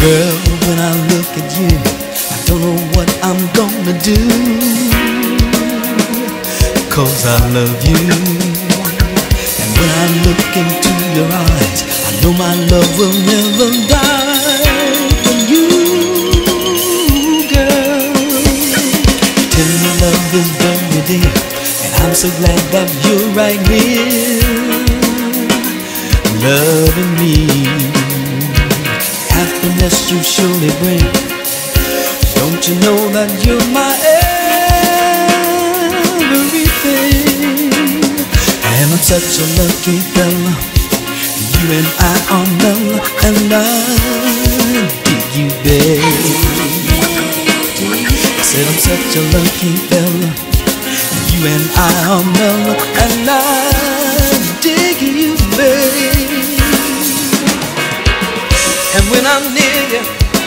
Girl, when I look at you, I don't know what I'm gonna do. Cause I love you. And when I look into your eyes, I know my love will never die for you, girl. Love is very deep, and I'm so glad that you're right here, loving me happiness you surely bring. Don't you know that you're my everything? And I'm such a lucky fella. You and I are mellow, and I dig you, babe. I said I'm such a lucky fella. You and I are mellow, and I dig you, babe. When I'm near you,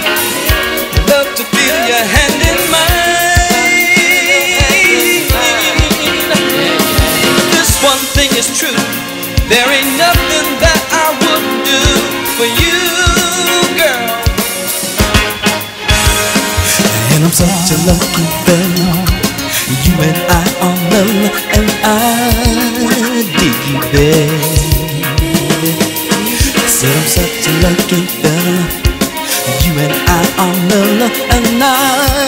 I love to feel your hand in mine. This one thing is true. There ain't nothing that I wouldn't do for you, girl. And I'm such a lucky fellow. You and I are mellow, and I dig you, babe. Said I'm such a lucky fella. You and I are mellow, and I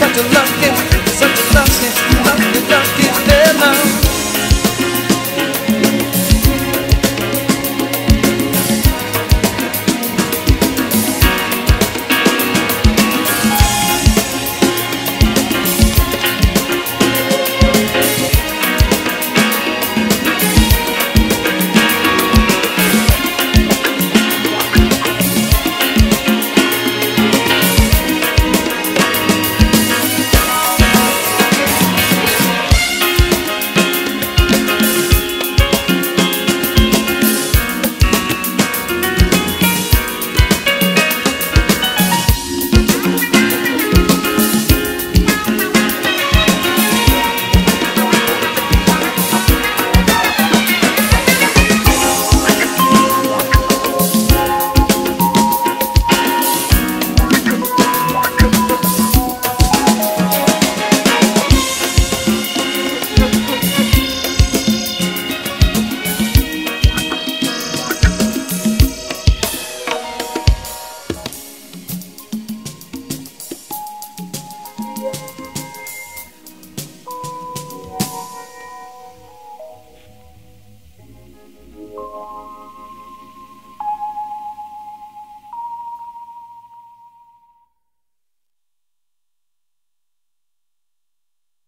Such a lucky, such a lucky.